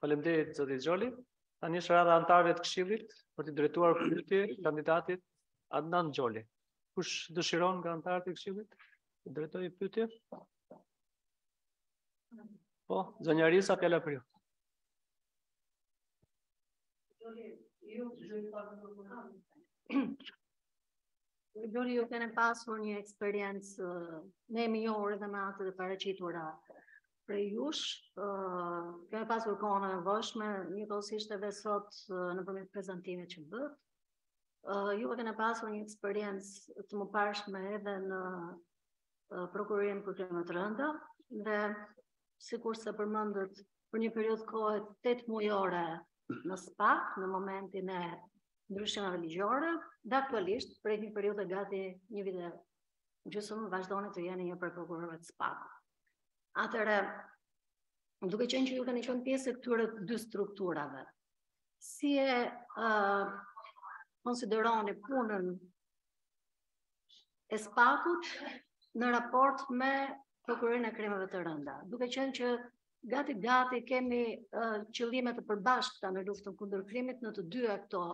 Faleminderit zoti Xholi. Tani është rada anëtarëve të këshillit për të drejtuar pyetje kandidatit Adnan Xholi. Kush dëshiron nga anëtarët e këshillit të drejtojë pyetje? Po, zonja Rizo fjala për ju. Xholi, ju keni pasur një eksperiencë me minjore dhe me atë dhe të paraqitura prej jush, kemi pasur kohën e nevojshme, njëkohësisht edhe sot nëpërmjet prezantimit që bëtë. Ju e keni pasur një eksperiencë të mëparshme edhe në Prokurorinë për Krime të Rënda dhe sikurse përmendët për një periudhë kohe 8 mujore në spak në momentin e ndryshimeve ligjore dhe aktualisht për një periudhë gati një vit e gjysmë vazhdoni të jeni një prokuror të spak. Atëherë, duke qenë që ju keni qenë pjesë e këtyre dy strukturave, si e uh, konsideroni punën e spakut në raport me prokurorinë e krimeve të rënda, duke qenë që gati gati kemi uh, qëllime të përbashkëta në luftën kundër krimit në të dyja këto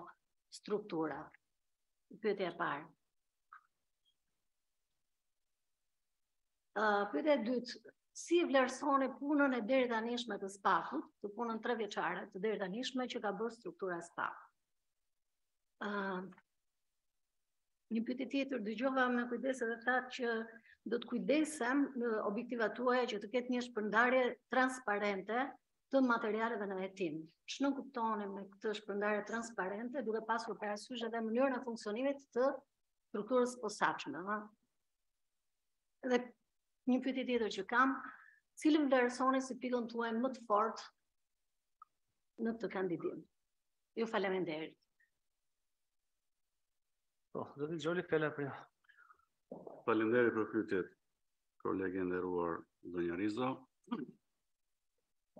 struktura. Pyetja e parë. Pyetja e dytë, si e vlerësoni punën e deri tanishme të spakut, të punën tre vjeçare të deri tanishme që ka bërë struktura e spakut? Ë Një pyetje tjetër dëgjova me kujdes edhe thatë që do të kujdesem në objektivat e tuaja që të ketë një shpërndarje transparente të materialeve në hetim. Ç'në kuptoni me këtë shpërndarje transparente duke pasur parasysh edhe mënyrën e funksionimit të strukturës së posaçme? Dhe një pyetje tjetër që kam, cilën vlerësoni si pikën tuaj më të fortë në këtë kandidim? Ju faleminderit. Po, zoti Xholi fjala për. Faleminderit për pyetjet. Kolege e nderuar Zonja Rizo,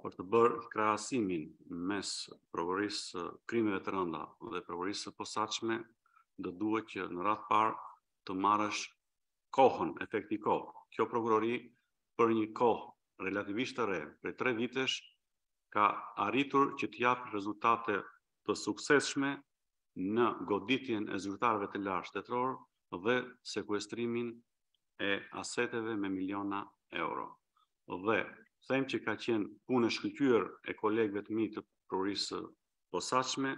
për të bërë krahasimin mes prokurorisë së krimeve të rënda dhe prokurorisë së posaçme, do duhet që në radhë të parë të marrësh kohën, efekti kohë. Kjo prokurori për një kohë relativisht të re, prej tre vitesh, ka arritur që të japë rezultate të suksesshme në goditjen e zyrtarëve të lartë shtetërorë dhe sekuestrimin e aseteve me miliona euro. Dhe them që ka qenë punë e shkëlqyer e kolegëve të mi të prokurorisë posaçme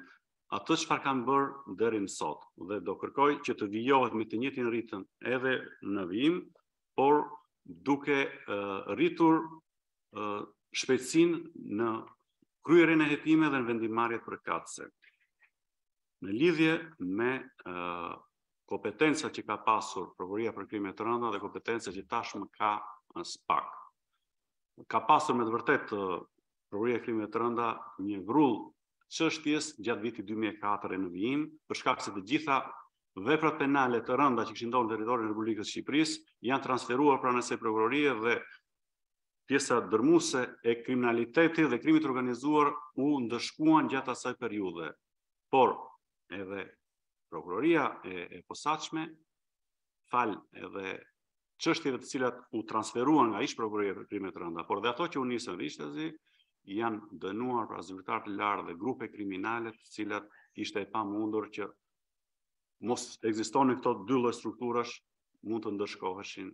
atë çfarë kanë bërë deri më sot dhe do kërkoj që të vijohet me të njëjtin ritëm edhe në vijim, por duke rritur shpejtësinë në kryerjen e hetimeve dhe në vendimmarrjet përkatëse. Në lidhje me kompetenca që ka pasur Prokuroria për Krime të Rënda dhe kompetenca që tashmë ka SPAK. ka pasur me të vërtetë prokuroria e krimeve të rënda një vrull çështjes gjatë vitit 2004 në vijim, për shkak se të gjitha veprat penale të rënda që kishin ndodhur në territorin e Republikës së Shqipërisë janë transferuar pranë asaj prokurorie dhe pjesa dërmuese e kriminalitetit dhe krimit të organizuar u ndëshkuan gjatë asaj periudhe. Por edhe prokuroria e, e posaçme, falë edhe çështjeve të cilat u transferuan nga ish prokuroria për krime të rënda, por dhe ato që u nisën rishtazi, janë dënuar pra zyrtarë të lartë dhe grupe kriminale të cilat ishte e pamundur që mos ekzistonin këto dy lloj strukturash mund të ndëshkoheshin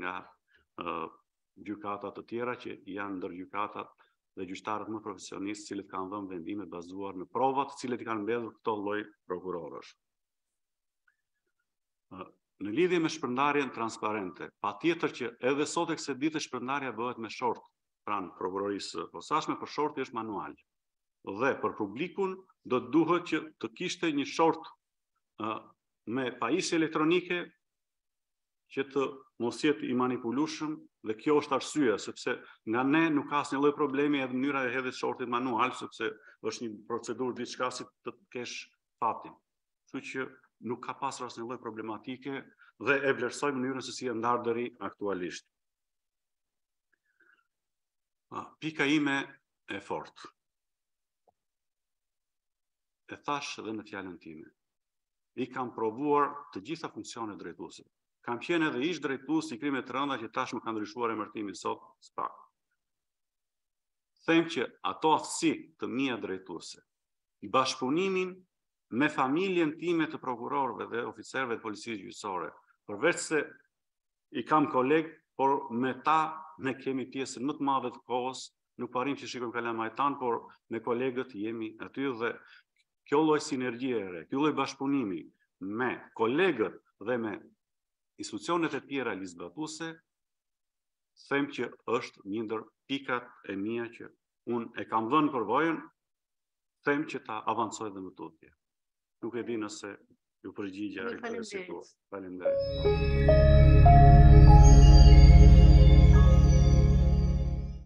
nga gjykata të tjera që janë ndër gjykatat dhe gjyqtarët më profesionistë, të cilët kanë dhënë vendime bazuar në prova, të cilat i kanë mbledhur këto lloj prokurorësh. Në lidhje me shpërndarjen transparente, patjetër që edhe sot e kësaj dite shpërndarja bëhet me short pranë prokurorisë së posaçme, por shorti është manual. Dhe për publikun do të duhet që të kishte një short me pajisje elektronike që të mos jetë i manipulushëm dhe kjo është arsyeja sepse nga ne nuk ka asnjë lloj problemi edhe mënyra e hedhjes shortit manual sepse është një procedurë diçka si të kesh fatin. Kështu që nuk ka pasur asnjë lloj problematike dhe e vlerësoj mënyrën se si është ndarë deri aktualisht. A, pika ime e fortë. E thashë edhe në fjalën time. i kam provuar të gjitha funksionet drejtuese. Kam qenë edhe ish drejtues i krimeve të rënda që tashmë ka ndryshuar emërtimin sot SPAK. Them që ato aftësi të mia drejtuese, bashkëpunimin me familjen time të prokurorëve dhe oficerëve të policisë gjyqësore, përveç se i kam kolegë, por me ta ne kemi pjesën më të madhe të kohës nuk po arrijmë që shikojmë kalamajtë tanë, por me kolegët jemi aty dhe kjo lloj sinergjie e re, kjo lloj bashkëpunimi me kolegët dhe me institucionet e tjera ligjzbatuese, them që është një ndër pikat e mia që unë e kam dhënë përvojën, them që ta avancoj dhe më tutje. Nuk e di nëse ju përgjigja e kërë si tu. Falem dhe.